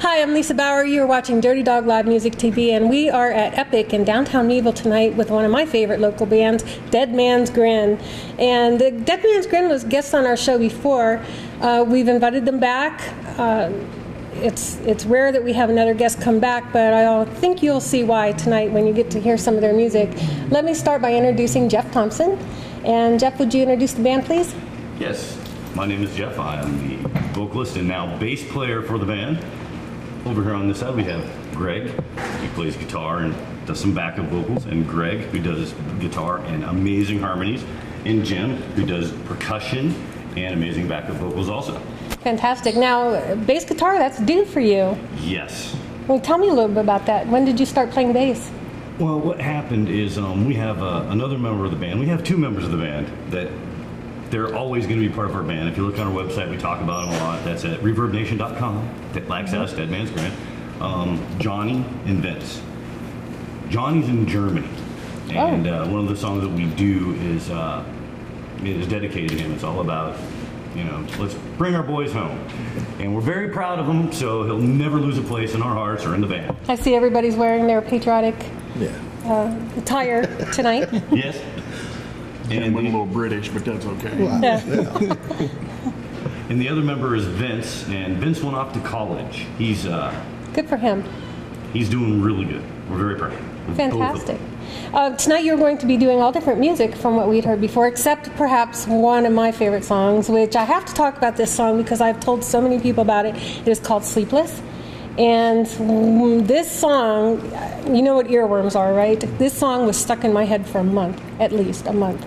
Hi, I'm Lisa Bower. You're watching Dirty Dog Live Music TV, and we are at Epic in downtown Meadville tonight with one of my favorite local bands, Dead Man's Grinn. And the Dead Man's Grinn was guests on our show before. Uh, we've invited them back. Uh, it's it's rare that we have another guest come back, but I think you'll see why tonight when you get to hear some of their music. Let me start by introducing Jeff Thompson. And Jeff, would you introduce the band, please? Yes, my name is Jeff. I am the vocalist and now bass player for the band. Over here on this side we have Greg. He plays guitar and does some backup vocals, and Greg, who does guitar and amazing harmonies, and Jim, who does percussion and amazing backup vocals also. Fantastic. Now, bass guitar, that's due for you. Yes. Well, tell me a little bit about that. When did you start playing bass? Well, what happened is um, we have uh, another member of the band. We have two members of the band that they're always going to be part of our band. If you look on our website, we talk about them a lot. That's at reverbnation.com. That lacks us, Dead Man's Grinn. Um, Johnny and Vince. Johnny's in Germany, and uh, one of the songs that we do is uh, is dedicated to him. It's all about you know, let's bring our boys home. And we're very proud of him, so he'll never lose a place in our hearts or in the band. I see everybody's wearing their patriotic Yeah. uh, attire tonight. Yes? And And went a little British, but that's okay. Yeah. and the other member is Vince, and Vince went off to college. He's uh, Good for him. he's doing really good. We're very proud. of both. Fantastic. Uh, tonight you're going to be doing all different music from what we'd heard before, except perhaps one of my favorite songs, which I have to talk about this song because I've told so many people about it. It is called Sleepless. And this song, you know what earworms are, right? This song was stuck in my head for a month, at least a month.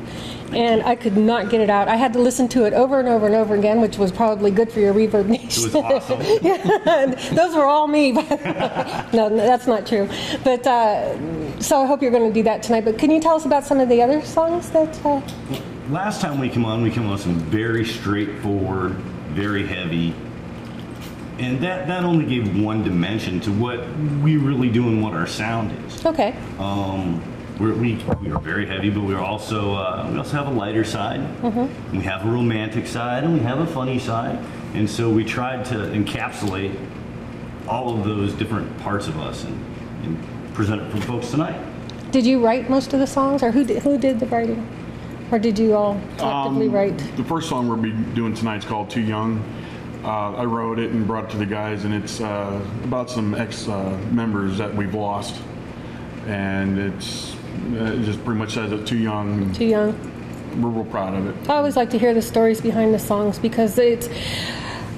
And I could not get it out. I had to listen to it over and over and over again, which was probably good for your reverb It was awesome. those were all me. no, no, that's not true. But uh, so I hope you're going to do that tonight. But can you tell us about some of the other songs that? Uh, Last time we came on, we came on some very straightforward, very heavy, and that that only gave one dimension to what we really do and what our sound is. okay. Um, we're, we we are very heavy, but we're also uh, we also have a lighter side. Mm-hmm. We have a romantic side, and we have a funny side. And so we tried to encapsulate all of those different parts of us and, and present it for folks tonight. Did you write most of the songs, or who did, who did the writing, or did you all collectively Um, write? The first song we'll be doing tonight is called Too Young. Uh, I wrote it and brought it to the guys, and it's uh, about some ex uh, members that we've lost. And it's it just pretty much says it too young. Too young. We're real proud of it. I always like to hear the stories behind the songs because it's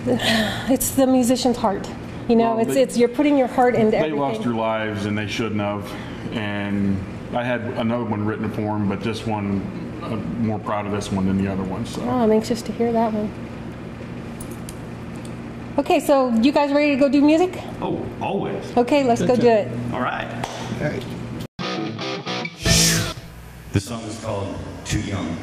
it's the musician's heart. You know, Well, it's they- it's you're putting your heart into They everything. lost their lives, and they shouldn't have. And I had another one written for them, but this one, I'm more proud of this one than the other one. So. Oh, I'm anxious to hear that one. Okay, so you guys ready to go do music? Oh, always. Okay, let's go do it. All right. All right. This song is called Too Young.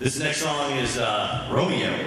This next song is uh, Romeo.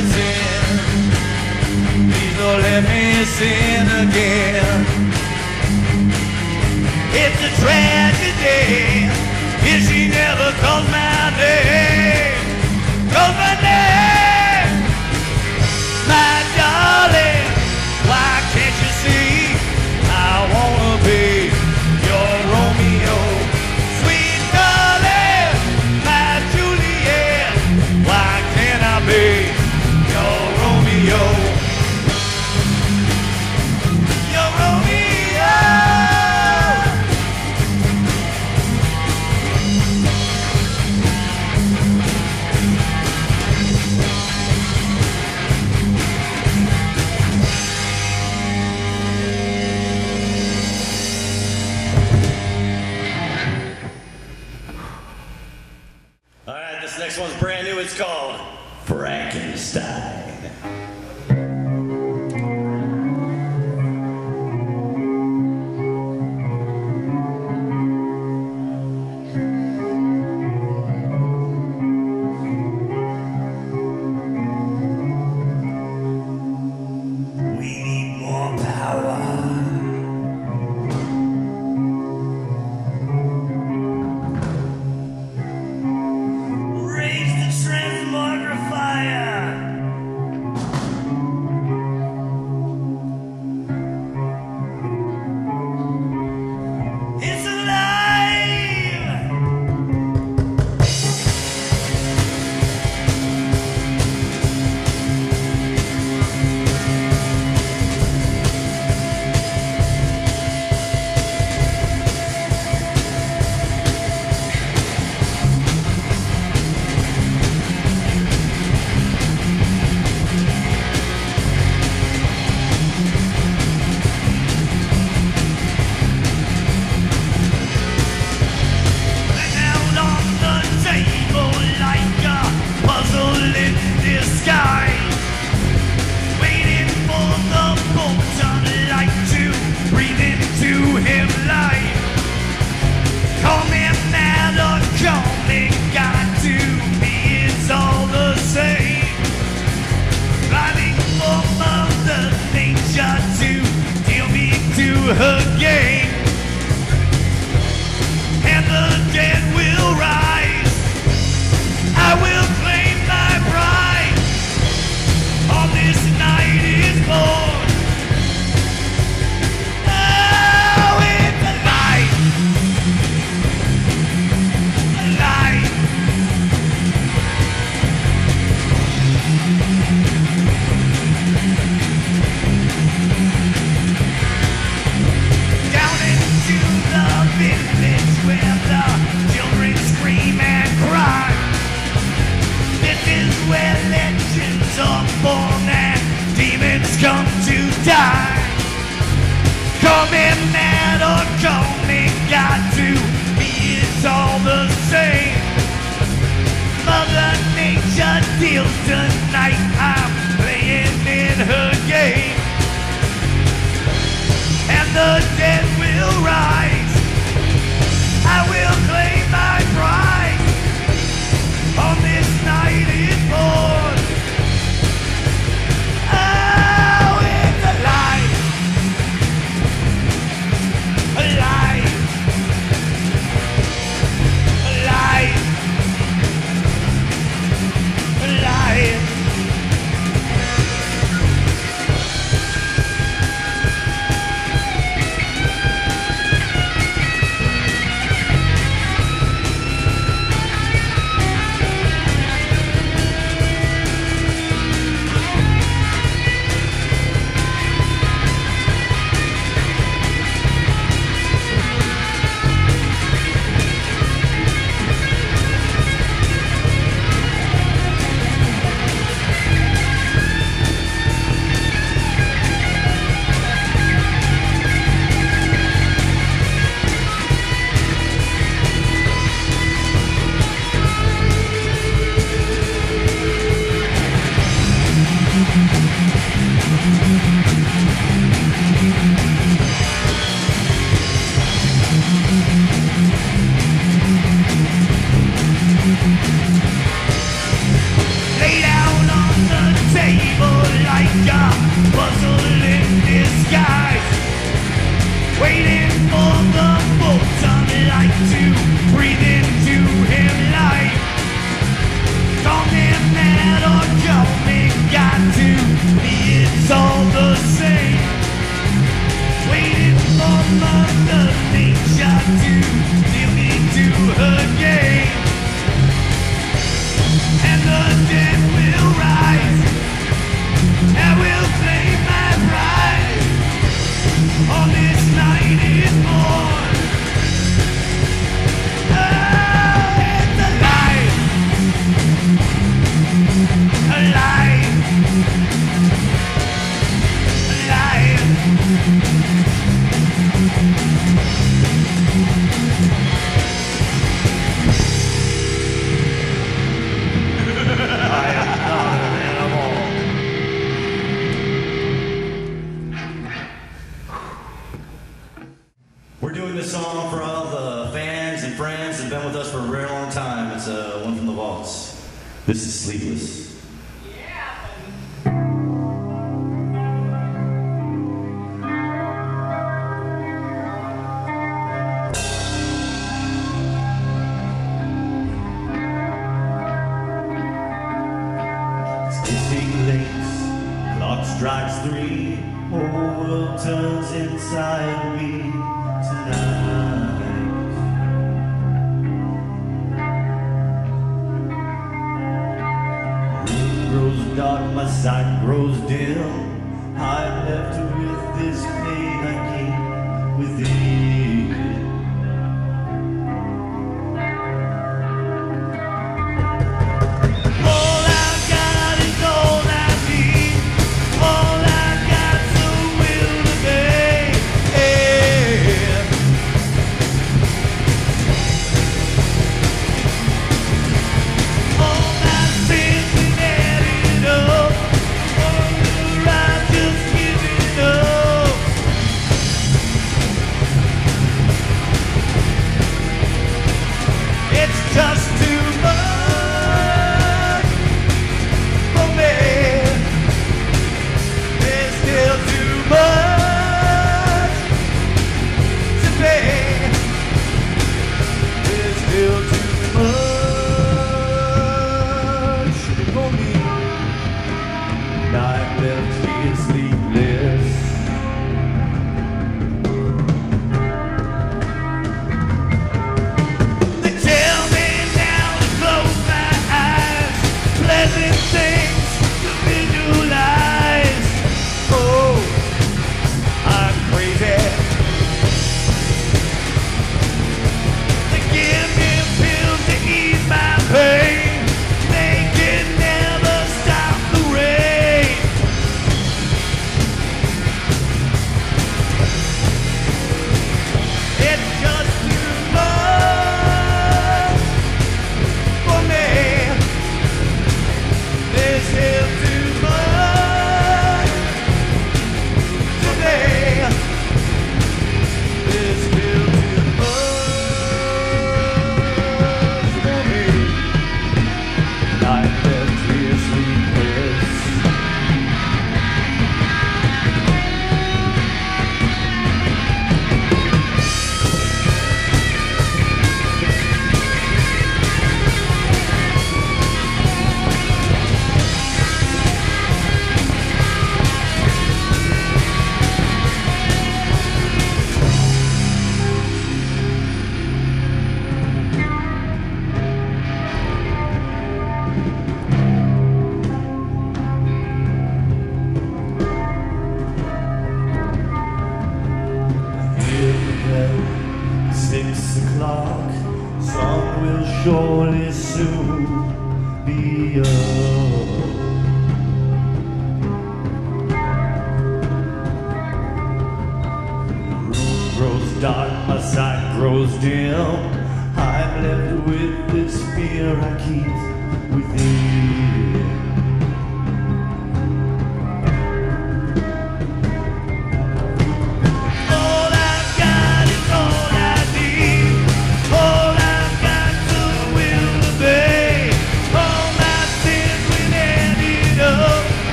pretend. Please don't let me sin again. It's a tragedy if she never calls my name. Alright, this next one's brand new. It's called Frankenstein. Table This is Sleepless.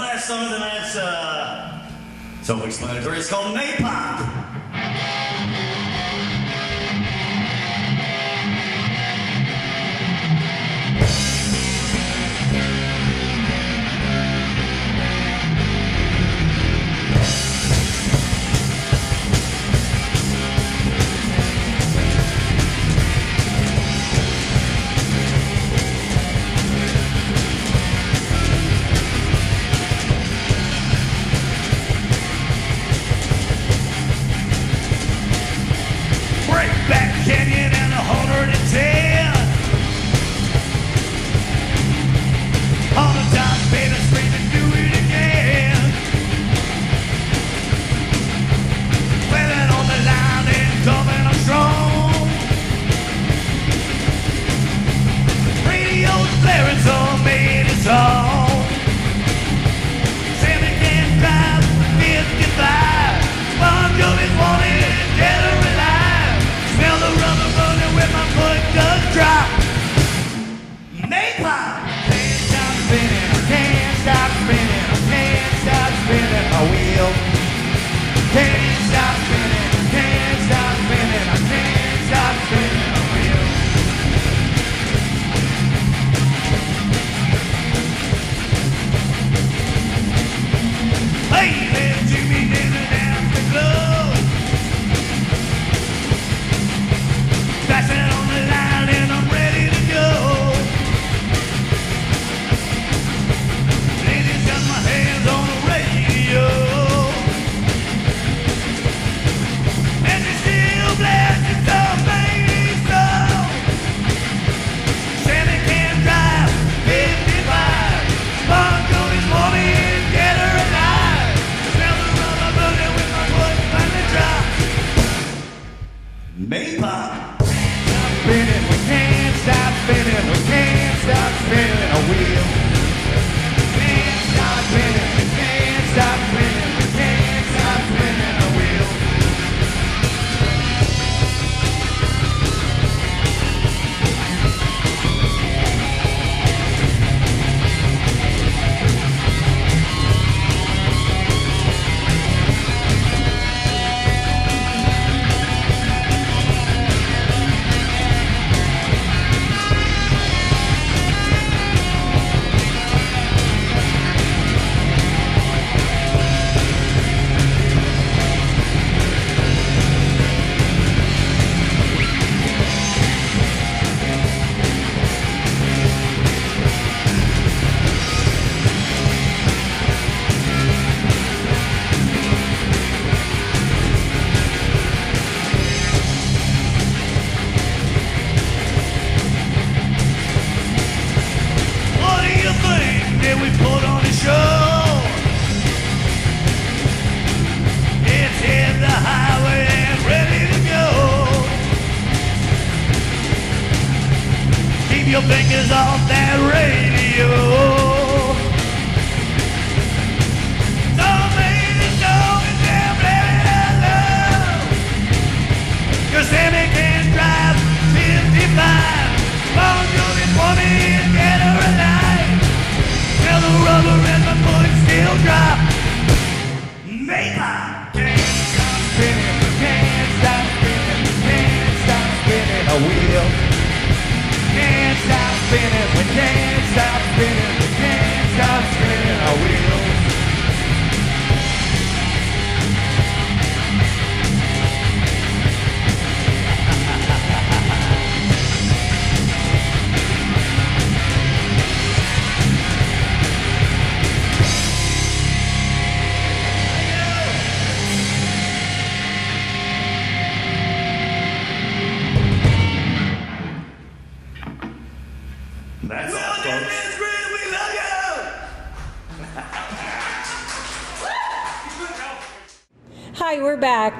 last song of the night's uh, self-explanatory. It's called Napalm.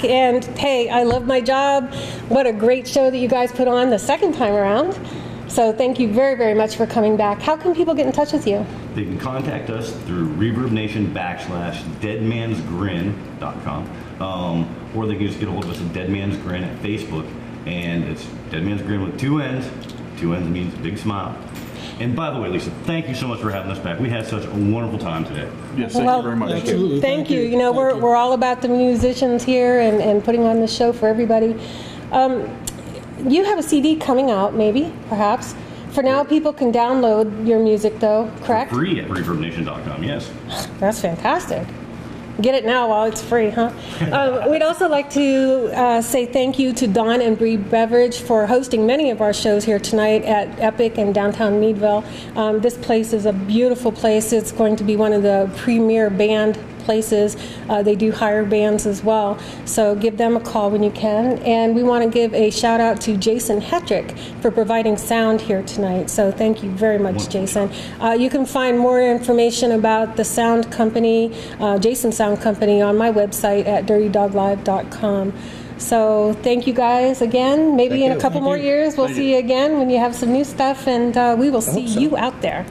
And hey, I love my job. What a great show that you guys put on the second time around. So thank you very, very much for coming back. How can people get in touch with you? They can contact us through reverbnation backslash deadmansgrinn.com Um, or they can just get a hold of us at Dead Man's Grinn at Facebook. And it's Dead Man's Grinn with two N's. Two N's means big smile. And by the way, Lisa, thank you so much for having us back. We had such a wonderful time today. Yes, thank Well, you very much. Absolutely. Thank, you. You know, Thank we're, you. we're all about the musicians here and, and putting on the show for everybody. Um, you have a CD coming out, maybe, perhaps. For now, people can download your music, though, correct? Free at reverbnation.com, yes. That's fantastic. Get it now while it's free, huh? um, we'd also like to uh, say thank you to Don and Bree Beverage for hosting many of our shows here tonight at Epic in downtown Meadville. Um, this place is a beautiful place. It's going to be one of the premier band places. Uh, they do hire bands as well. So give them a call when you can. And we want to give a shout out to Jason Hetrick for providing sound here tonight. So thank you very much, Jason. Uh, you can find more information about the sound company, uh, Jason Sound Company, on my website at dirtydoglive.com. So thank you guys again. Maybe Thank in a couple Thank more you. years we'll see you. you again when you have some new stuff, and uh, we will see so. you out there.